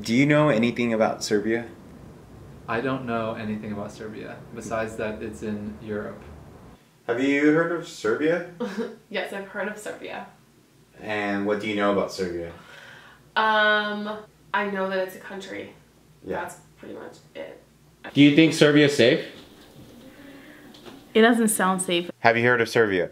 Do you know anything about Serbia? I don't know anything about Serbia besides that it's in Europe. Have you heard of Serbia? yes, I've heard of Serbia. And what do you know about Serbia? Um, I know that it's a country. Yeah. That's pretty much it. Do you think Serbia is safe? It doesn't sound safe. Have you heard of Serbia?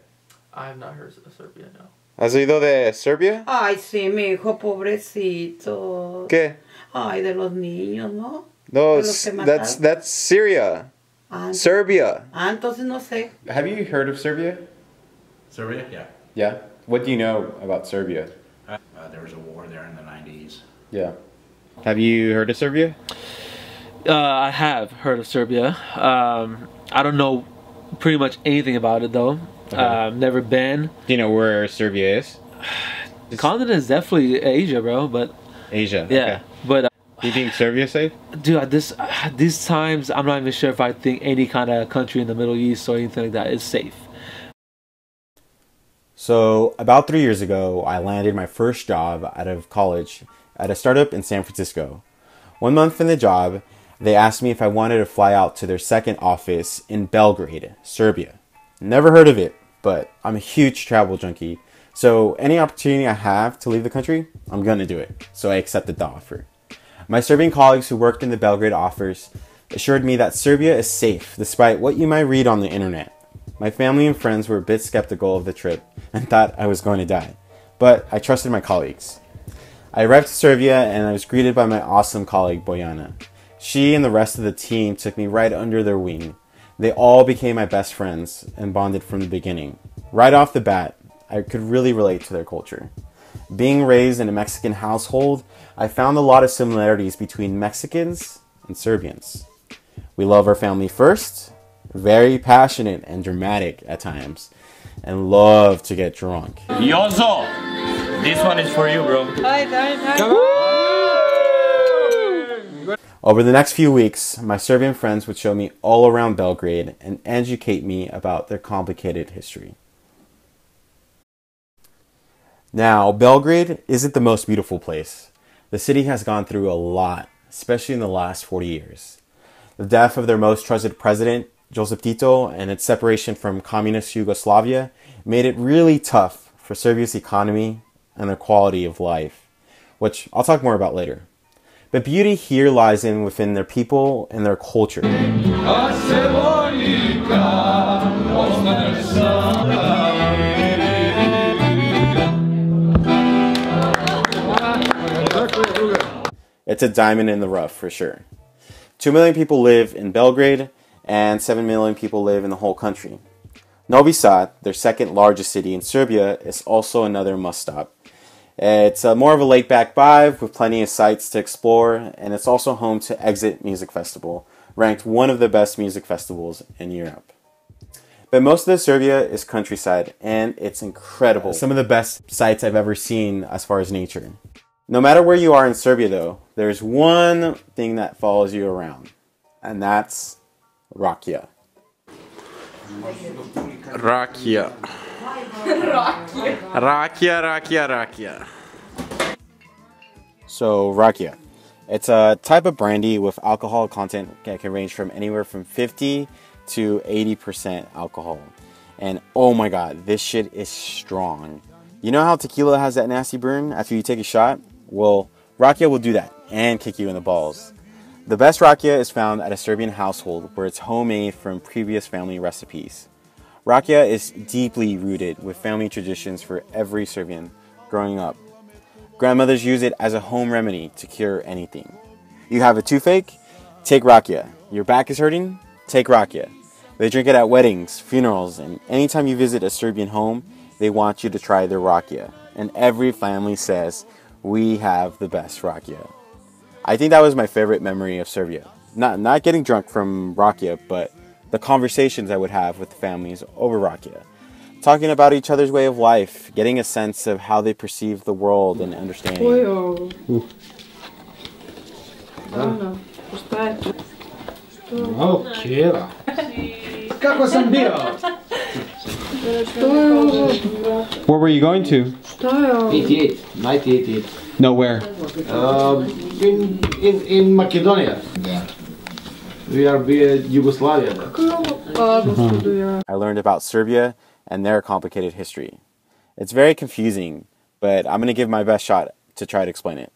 I have not heard of Serbia, no. ¿Has oído de Serbia? Ay, sí, mi hijo pobrecito. ¿Qué? Ay, de los niños, ¿no? No, De los que that's that's Syria. Ah, Serbia. ah, entonces no sé. Have you heard of Serbia? Serbia, yeah. Yeah. What do you know about Serbia? Uh, there was a war there in the 90s. Yeah. Have you heard of Serbia? Uh, I have heard of Serbia. Um, I don't know pretty much anything about it though. Okay. Uh, never been. Do you know where Serbia is? The continent is definitely Asia, bro. But Asia. yeah, Okay. But uh, Do you think Serbia is safe? dude, this uh, these times, I'm not even sure if I think any kind of country in the Middle East or anything like that is safe. So, about three years ago, I landed my first job out of college at a startup in San Francisco. One month in the job, they asked me if I wanted to fly out to their second office in Belgrade, Serbia. Never heard of it, but I'm a huge travel junkie. So, any opportunity I have to leave the country, I'm gonna do it. So, I accepted the offer. My Serbian colleagues who worked in the Belgrade office assured me that Serbia is safe despite what you might read on the internet. My family and friends were a bit skeptical of the trip and thought I was going to die, but I trusted my colleagues. I arrived to Serbia and I was greeted by my awesome colleague Bojana. She and the rest of the team took me right under their wing. They all became my best friends and bonded from the beginning. Right off the bat, I could really relate to their culture. Being raised in a Mexican household, I found a lot of similarities between Mexicans and Serbians. We love our family first, very passionate and dramatic at times, and love to get drunk. Yozo, this one is for you, bro. Over the next few weeks, my Serbian friends would show me all around Belgrade and educate me about their complicated history. Now, Belgrade isn't the most beautiful place. The city has gone through a lot, especially in the last 40 years. The death of their most trusted president, Joseph Tito, and its separation from communist Yugoslavia made it really tough for Serbia's economy and their quality of life, which I'll talk more about later. But beauty here lies in within their people and their culture. It's a diamond in the rough for sure. 2 million people live in Belgrade, and 7 million people live in the whole country. Novi Sad, their second largest city in Serbia, is also another must stop. It's uh, more of a laid back vibe with plenty of sights to explore, and it's also home to Exit Music Festival, ranked one of the best music festivals in Europe. But most of the Serbia is countryside, and it's incredible. Some of the best sights I've ever seen as far as nature. No matter where you are in Serbia, though, there's one thing that follows you around, and that's Rakia. Rakia. Rakia, rakia, rakia. So, Rakia. It's a type of brandy with alcohol content that can range from anywhere from 50 to 80% alcohol. And oh my god, this shit is strong. You know how tequila has that nasty burn after you take a shot? Well, Rakia will do that and kick you in the balls. The best rakia is found at a Serbian household where it's homemade from previous family recipes. Rakia is deeply rooted with family traditions for every Serbian growing up. Grandmothers use it as a home remedy to cure anything. You have a toothache? Take rakia. Your back is hurting? Take rakia. They drink it at weddings, funerals, and anytime you visit a Serbian home, they want you to try their rakia. And every family says, we have the best rakia. I think that was my favorite memory of Serbia. Not not getting drunk from rakia, but the conversations I would have with the families over rakia. Talking about each other's way of life, getting a sense of how they perceive the world and understanding. O, kjeva. Kako sam bio? Where were you going to? 88, 1988. No, where? Um, in, in, in Macedonia. Yeah. We are be Yugoslavia. I learned about Serbia and their complicated history. It's very confusing, but I'm going to give my best shot to try to explain it.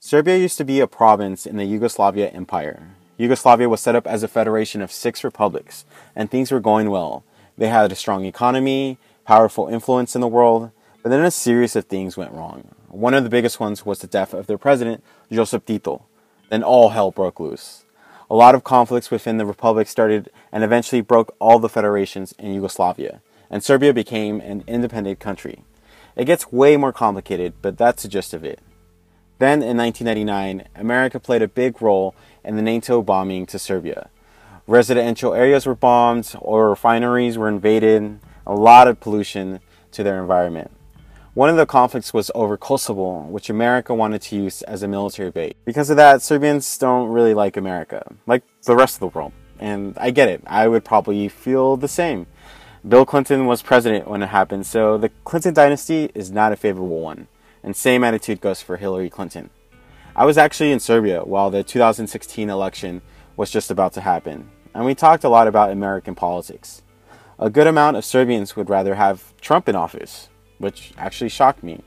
Serbia used to be a province in the Yugoslavia Empire. Yugoslavia was set up as a federation of six republics, and things were going well. They had a strong economy, powerful influence in the world, but then a series of things went wrong. One of the biggest ones was the death of their president, Josip Tito. Then all hell broke loose. A lot of conflicts within the republic started and eventually broke all the federations in Yugoslavia, and Serbia became an independent country. It gets way more complicated, but that's the gist of it. Then in 1999, America played a big role in the NATO bombing to Serbia. Residential areas were bombed, oil refineries were invaded, a lot of pollution to their environment. One of the conflicts was over Kosovo, which America wanted to use as a military base. Because of that, Serbians don't really like America, like the rest of the world. And I get it, I would probably feel the same. Bill Clinton was president when it happened, so the Clinton dynasty is not a favorable one. And same attitude goes for Hillary Clinton. I was actually in Serbia while the 2016 election was just about to happen, and we talked a lot about American politics. A good amount of Serbians would rather have Trump in office, which actually shocked me.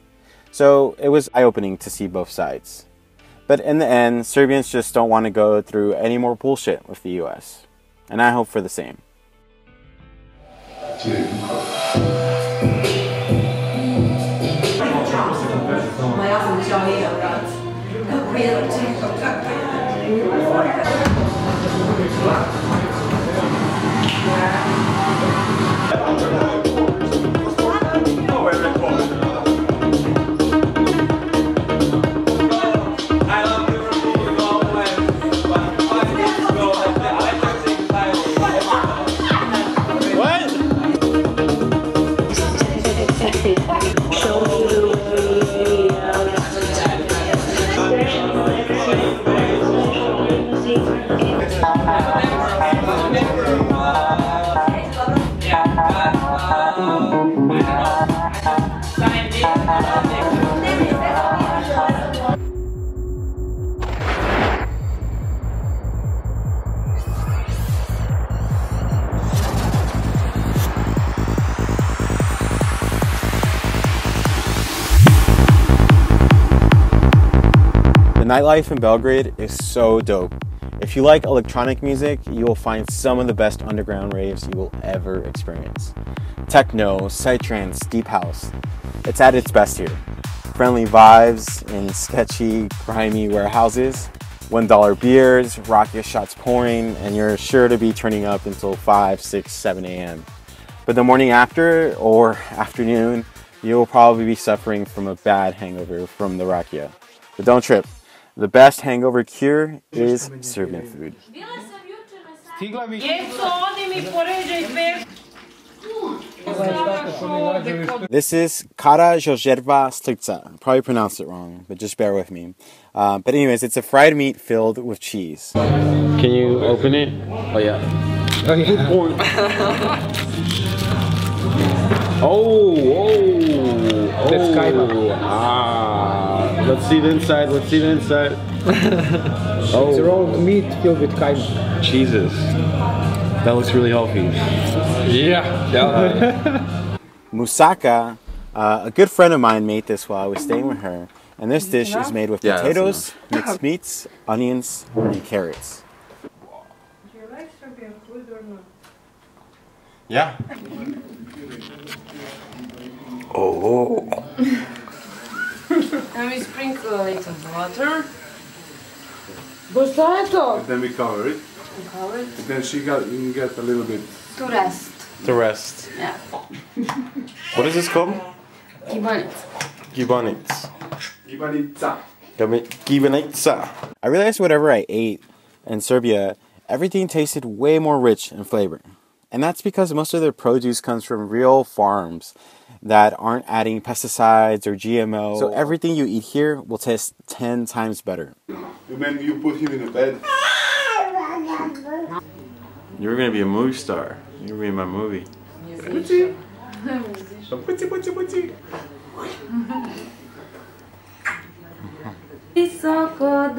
So it was eye opening to see both sides. But in the end, Serbians just don't want to go through any more bullshit with the US. And I hope for the same. The nightlife in Belgrade is so dope. If you like electronic music, you will find some of the best underground raves you will ever experience. Techno, psytrance, deep house. It's at its best here. Friendly vibes in sketchy, grimy warehouses, $1 beers, rakia shots pouring, and you're sure to be turning up until 5, 6, 7 a.m. But the morning after or afternoon, you'll probably be suffering from a bad hangover from the rakia. But don't trip. The best hangover cure is Serbian food. This is Kara Jožerva Slica. Probably pronounced it wrong, but just bear with me. Uh, but anyways, it's a fried meat filled with cheese. Can you open it? Oh yeah. Oh, oh, That's kaimak. oh, ah. Let's see the inside. Let's see the inside. oh. It's Oh, rolled meat filled with kaimak. Jesus. That looks really healthy. Yeah. Moussaka, uh, a good friend of mine made this while I was staying with her. And this dish is made with Yeah, potatoes, mixed meats, onions, and carrots. Yeah. And we sprinkle a little water. Then we cover it. Cover it And then she got you can get a little bit. to rest. The rest. Yeah. What is this called? Kibanit. Gibanitz. Ivanica. Gibanitza. I realized whatever I ate in Serbia, everything tasted way more rich in flavor. And that's because most of their produce comes from real farms that aren't adding pesticides or GMO. So everything you eat here will taste 10 times better. And then you put him in a bed. You're gonna be a movie star. You're gonna be in my movie. So putty putty putty. Visoko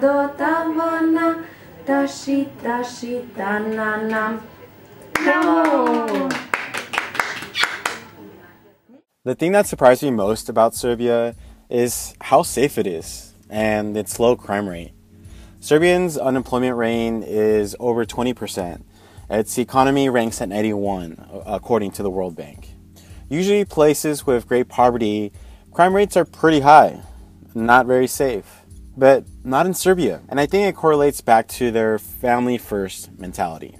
do tavana, visoko do tavana, tashi tashi tananam. Bravo! The thing that surprised me most about Serbia is how safe it is and its low crime rate. Serbia's unemployment rate is over 20%. Its economy ranks at 91, according to the World Bank. Usually, places with great poverty, crime rates are pretty high, not very safe. But not in Serbia. And I think it correlates back to their family first mentality.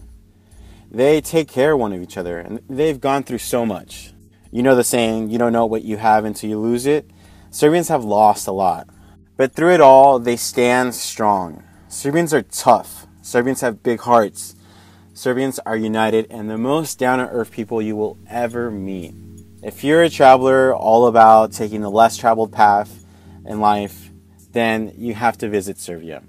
They take care of one of each other, and they've gone through so much. You know the saying, you don't know what you have until you lose it? Serbians have lost a lot. But through it all, they stand strong. Serbians are tough. Serbians have big hearts. Serbians are united and the most down to earth people you will ever meet. If you're a traveler all about taking the less traveled path in life, then you have to visit Serbia.